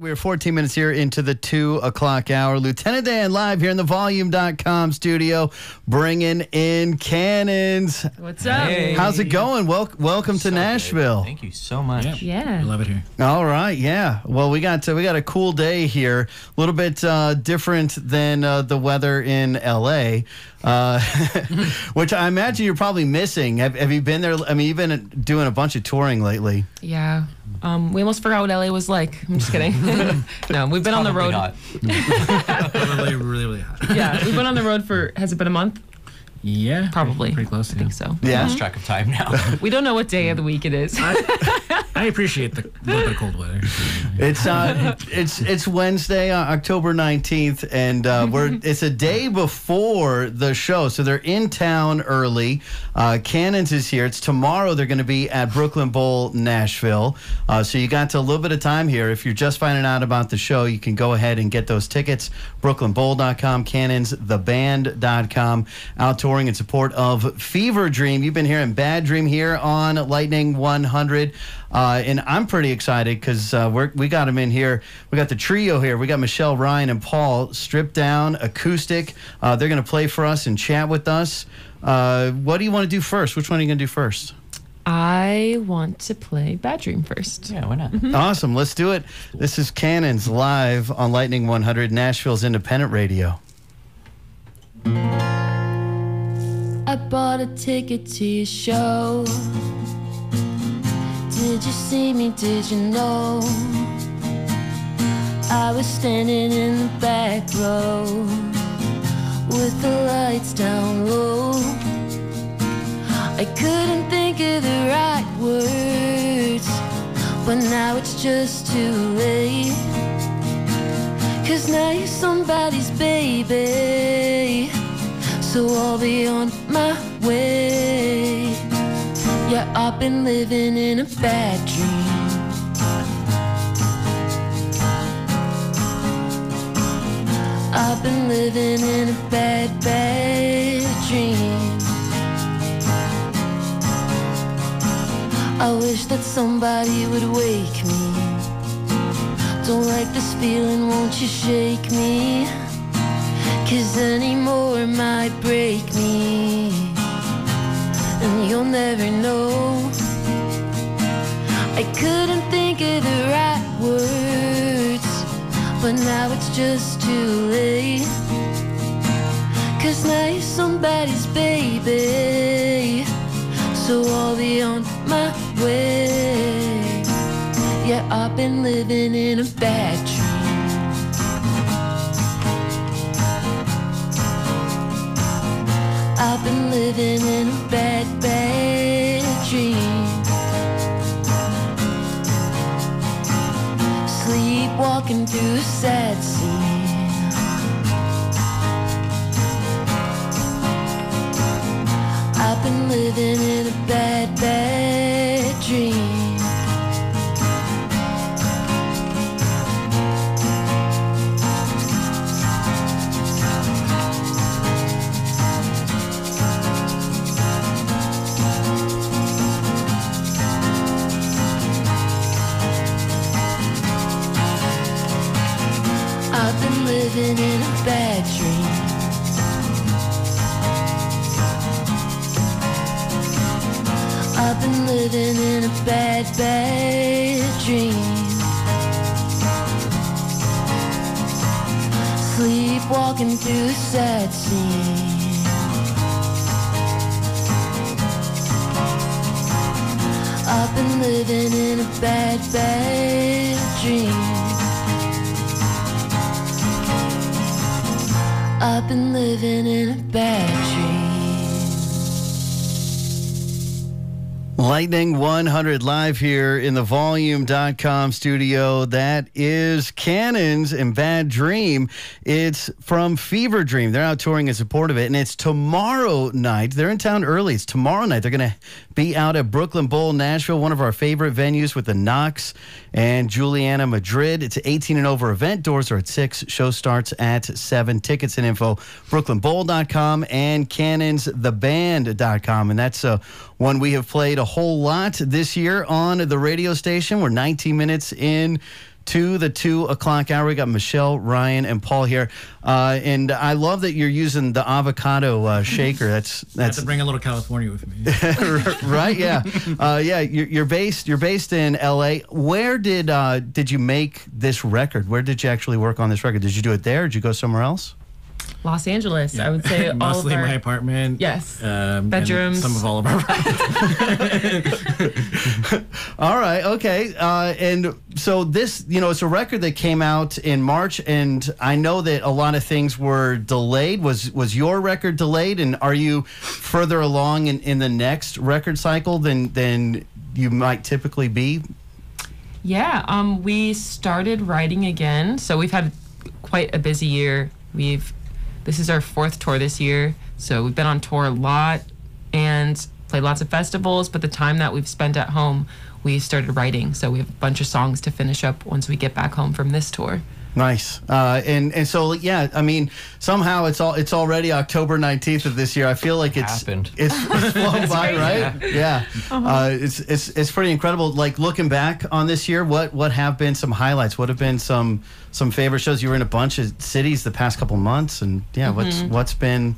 We're 14 minutes here into the 2 o'clock hour. Lieutenant Dan live here in the volume.com studio, bringing in cannons. What's up? Hey. How's it going? Wel- welcome to So good. Nashville. Thank you so much. Yeah. I love it here. All right, yeah. Well, we got uh, we got a cool day here, a little bit uh, different than uh, the weather in LA, uh, which I imagine you're probably missing. Have, have you been there? I mean, you've been doing a bunch of touring lately. Yeah. Um, we almost forgot what LA was like. I'm just kidding. no, we've been on the road. not. really, really, really hot. Yeah, we've been on the road for. Has it been a month? Yeah, Probably. Pretty close. I think so. Yeah. Lost track of time now. We don't know what day of the week it is. I appreciate the little bit of cold weather. It's uh, it's it's Wednesday, uh, October nineteenth, and uh, we're it's a day before the show, so they're in town early. Uh, Cannons is here. It's tomorrow. They're going to be at Brooklyn Bowl, Nashville. Uh, so you got to a little bit of time here. If you're just finding out about the show, you can go ahead and get those tickets. BrooklynBowl.com, CannonsTheBand.com. Out touring in support of Fever Dream. You've been hearing Bad Dream here on Lightning 100. Uh, and I'm pretty excited because uh, we're we got them in here. We got the trio here. We got Michelle, Ryan, and Paul stripped down, acoustic. Uh, they're going to play for us and chat with us. Uh, what do you want to do first? Which one are you going to do first? I want to play Bad Dream first. yeah, why not? Awesome. Let's do it. This is Cannons live on Lightning 100, Nashville's independent radio. I bought a ticket to your show. Did you see me? Did you know? I was standing in the back row with the lights down low. I couldn't think of the right words, but now it's just too late. Cause now you're somebody's baby. So I'll be on my way. Yeah, I've been living in a bad dream. I've been living in a bad, bad dream. I wish that somebody would wake me. Don't like this feeling, won't you shake me? Cause any more might break me. And you'll never know. I couldn't think of the right words. But now it's just too late. Cause now you're somebody's baby. So I'll be on my way. Yeah, I've been living in a bad dream. Living in a bad, bad dream. Sleepwalking through a sad scene. I've been living been living in a bad dream. I've been living in a bad, bad dream. Sleepwalking through a sad scene. I've been living in a bad, bad dream. Been living in a bad Lightning 100 live here in the volume.com studio. That is Cannons and Bad Dream. It's from Fever Dream. They're out touring in support of it, and it's tomorrow night. They're in town early. It's tomorrow night. They're going to be out at Brooklyn Bowl, Nashville, one of our favorite venues with the Knocks and Juliana Madrid. It's an 18 and over event. Doors are at 6. Show starts at 7. Tickets and info, brooklynbowl.com and cannonstheband.com. And that's uh, one we have played a whole lot this year on the radio station. We're 19 minutes in to the two o'clock hour. We got Michelle, Ryan, and Paul here, uh, and I love that you're using the avocado uh, shaker. That's that's to bring a little California with me. right. Yeah, uh, yeah. You're, you're based you're based in L.A. Where did uh, did you make this record? Where did you actually work on this record? Did you do it there? Did you go somewhere else? Los Angeles, I would say all of Mostly our my apartment. Yes. Um, and Bedrooms. Some of all of our All right, okay. Uh, and so this, you know, it's a record that came out in March, and I know that a lot of things were delayed. Was was your record delayed, and are you further along in, in the next record cycle than than you might typically be? Yeah, um, we started writing again, so we've had quite a busy year. We've this is our fourth tour this year, so we've been on tour a lot and played lots of festivals. But the time that we've spent at home, we started writing. So we have a bunch of songs to finish up once we get back home from this tour. Nice. Uh, and and so yeah, I mean, somehow it's all it's already October nineteenth of this year. I feel like it's Happened. it's, it's flown by, right? Yeah. Uh-huh. Uh, it's it's it's pretty incredible. Like looking back on this year, what what have been some highlights? What have been some some favorite shows? You were in a bunch of cities the past couple months, and yeah, what's Mm-hmm. what's been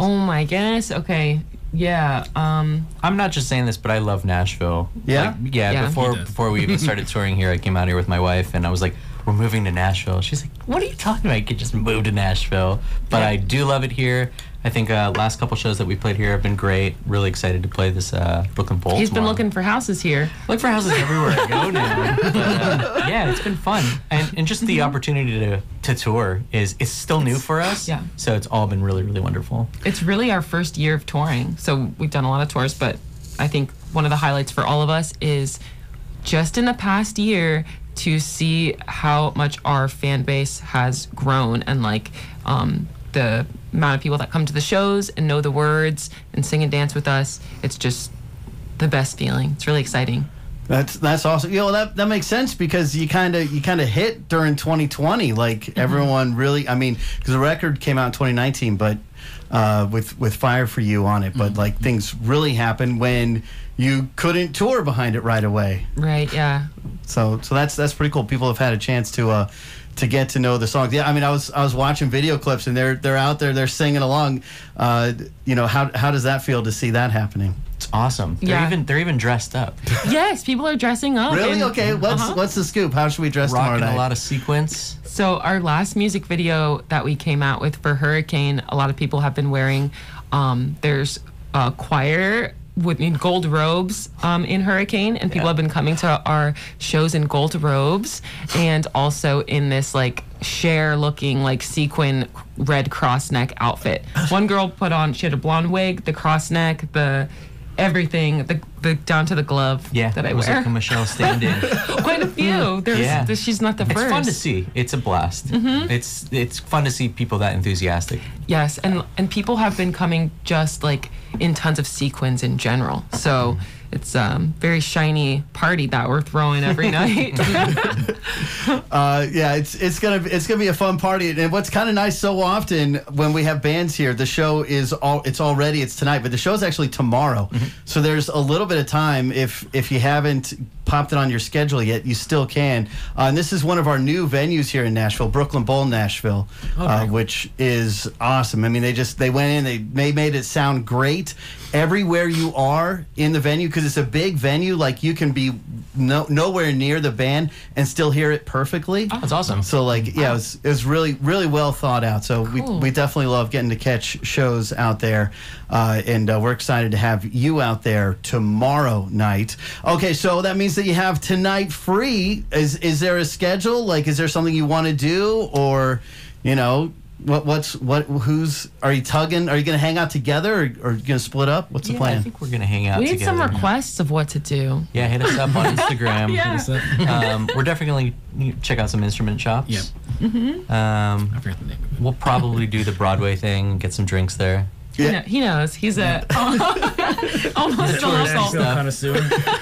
Oh my goodness. Okay. Yeah. Um, I'm not just saying this, but I love Nashville. Yeah? Like, yeah. Yeah. Before before we even started touring here, I came out here with my wife, and I was like, "We're moving to Nashville." She's like, "What are you talking about? You could just move to Nashville." But I do love it here. I think uh, last couple shows that we played here have been great. Really excited to play this uh, Brooklyn Bowl. he's been tomorrow. looking for houses here. Look for houses everywhere I go now. But, uh, yeah, it's been fun, and and just the opportunity to to tour is it's still new for us. yeah. So it's all been really really wonderful. It's really our first year of touring. So we've done a lot of tours, but I think one of the highlights for all of us is just in the past year to see how much our fan base has grown and like um, the amount of people that come to the shows and know the words and sing and dance with us. It's just the best feeling. It's really exciting. That's that's awesome. You know that that makes sense because you kind of you kind of hit during 2020. Like Mm-hmm. everyone really, I mean, because the record came out in 2019, but uh, with with Fire for You on it. Mm-hmm. But like things really happened when you couldn't tour behind it right away. Right? Yeah. So so that's that's pretty cool. People have had a chance to uh to get to know the songs. Yeah, I mean I was I was watching video clips and they're they're out there they're singing along. Uh, you know how how does that feel to see that happening? It's awesome. They're Yeah. even they're even dressed up, yes, people are dressing up. Really? and- Okay. What's Uh-huh. what's the scoop? How should we dress tomorrow rocking night? a lot of sequence. So our last music video that we came out with for Hurricane, a lot of people have been wearing. Um, there's a choir with in gold robes um, in Hurricane, and people Yeah. have been coming to our shows in gold robes, and also in this like share looking like sequin red cross neck outfit. One girl put on she had a blonde wig, the cross neck, the everything, the, the down to the glove Yeah, that I was wear. like a Michelle stand-in. Quite a few. There's, Yeah. there's- she's not the first. Mm-hmm. fun to see. It's a blast. It's it's fun to see people that enthusiastic. Yes, and and people have been coming just like in tons of sequins in general. So it's um very shiny party that we're throwing every night. Uh, yeah, it's it's gonna it's gonna be a fun party. And what's kind of nice, so often when we have bands here, the show is all it's already it's tonight, but the show is actually tomorrow. So there's a little bit of time if if you haven't popped it on your schedule yet, you still can. Uh, and this is one of our new venues here in Nashville, Brooklyn Bowl, Nashville, uh, which is awesome. I mean, they just they went in, they they made it sound great everywhere you are in the venue because it's a big venue. Like you can be no, nowhere near the band and still hear it perfectly. That's awesome. So like yeah, it was, it was really really well thought out. So we, Cool. we definitely love getting to catch shows out there, uh, and uh, we're excited to have you out there tomorrow night. Okay, so that means that you have tonight free. Is is there a schedule? Like, is there something you want to do, or you know? What what's what who's are you tugging? Are you gonna hang out together or, or you gonna split up? What's the plan? I think we're gonna hang out we need some requests of what to do. Yeah, hit us up on Instagram. Yeah. So- um, we're definitely gonna check out some instrument shops. Yep. Um, I forget the name. we'll probably do the Broadway thing, get some drinks there. He, Yeah. kno- he knows. He's a almost a local. Nashville connoisseur.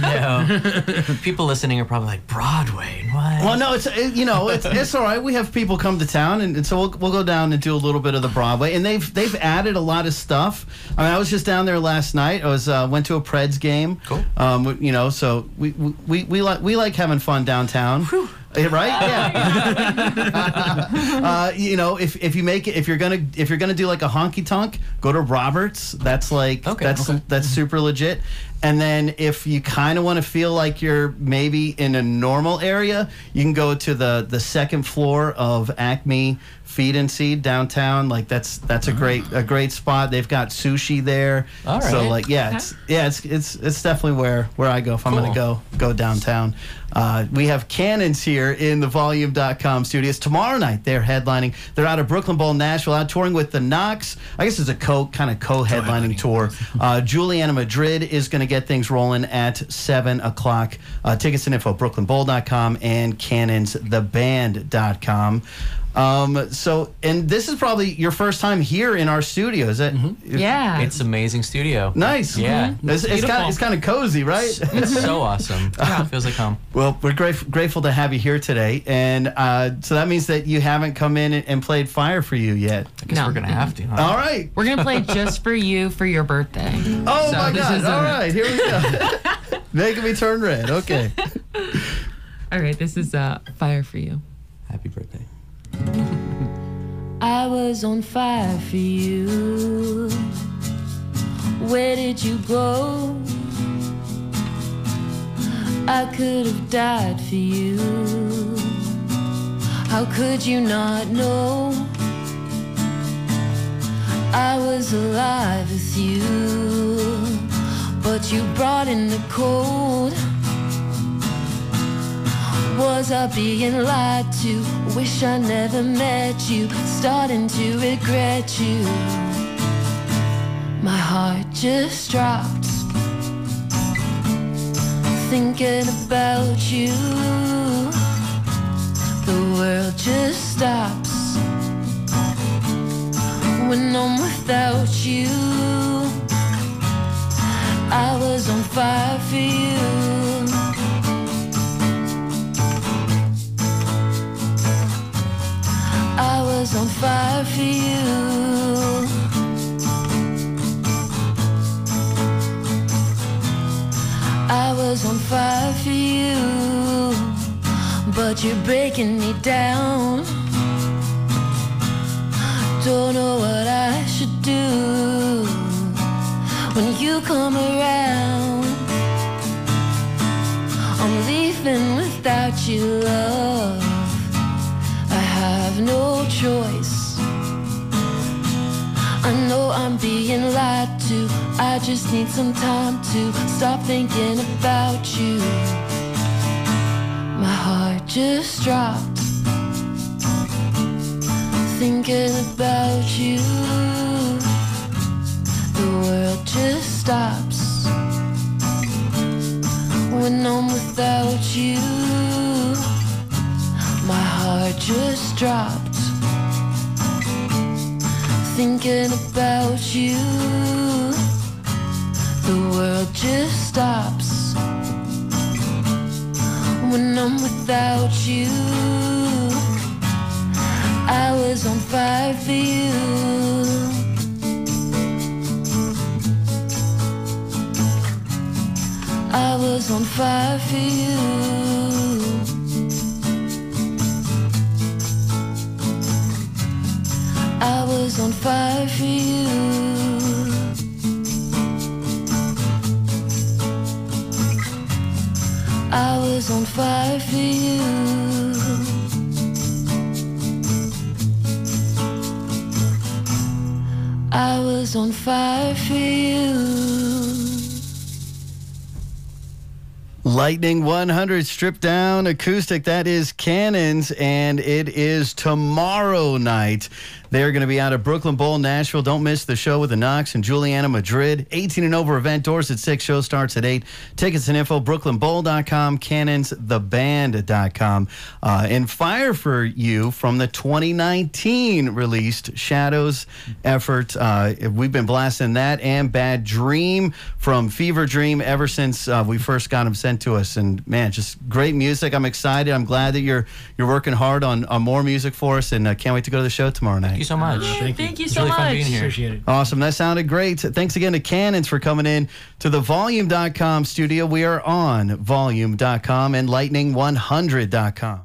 No, people listening are probably like Broadway. What? Well, no, it's it, you know it's it's all right. We have people come to town, and, and so we'll, we'll go down and do a little bit of the Broadway. And they've they've added a lot of stuff. I mean, I was just down there last night. I was uh, went to a Preds game. Cool. Um, you know, so we we, we like we like having fun downtown. Eh, right? Yeah. uh, you know, if, if you make it, if you're gonna if you're gonna do like a honky tonk, go to Roberts. That's like Okay, that's okay. that's super legit. And then if you kind of want to feel like you're maybe in a normal area, you can go to the the second floor of Acme Feed and Seed downtown. Like that's that's a great a great spot. They've got sushi there. All So like yeah, it's yeah it's it's it's definitely where where I go if I'm gonna go go downtown. Uh, we have Cannons here in the Volume.com studios tomorrow night. They're headlining. They're out of Brooklyn Bowl, Nashville, out touring with the Knocks. I guess it's a co kind of co-headlining tour. Uh, Juliana Madrid is going to get things rolling at seven o'clock. Uh, tickets and info BrooklynBowl.com and cannons, the CannonsTheBand.com. Um, so, and this is probably your first time here in our studio. Is that Yeah. It's amazing studio. nice? Yeah. It's, it's kind of it's kind of cozy, right? It's so awesome. Yeah. Feels like home. Well, we're grate- grateful to have you here today, and uh, so that means that you haven't come in and, and played Fire for You yet. I guess No. we're gonna have to. Huh? All right. We're gonna play just for you for your birthday. Oh So my this God! is All a- right, here we go. Making me turn red. Okay. All right, this is uh, fire for you. Happy birthday. I was on fire for you. Where did you go? I could have died for you. How could you not know? I was alive with you, but you brought in the cold. Was I being lied to? Wish I never met you. Starting to regret you. My heart just dropped. Thinking about you. The world just stops. When I'm without you. I was on fire for you. On fire for you. I was on fire for you, but you're breaking me down. Don't know what I should do when you come around. I'm leaving without you, love. I have no being lied to. I just need some time to stop thinking about you. My heart just dropped. Thinking about you. The world just stops. When I'm without you. My heart just dropped. Thinking about you. The world just stops. When I'm without you. I was on fire for you. I was on fire for you. On fire for you. I was on fire for you. I was on fire for you. Lightning 100 stripped down acoustic. That is Cannons, and it is tomorrow night. They're going to be out of Brooklyn Bowl, Nashville. Don't miss the show with the Knocks and Juliana Madrid. 18 and over event doors at 6. Show starts at 8. Tickets and info, brooklynbowl.com, cannonstheband.com. Uh, and Fire for You from the 2019 released Shadows effort. Uh, we've been blasting that and Bad Dream from Fever Dream ever since uh, we first got them sent to us. And man, just great music. I'm excited. I'm glad that you're you're working hard on, on more music for us, and uh, can't wait to go to the show tomorrow night. Thank you so much. Thank you. Thank you It's so really fun much. being here. Appreciate it. Awesome. That sounded great. Thanks again to Cannons for coming in to the volume.com studio. We are on volume.com and lightning100.com.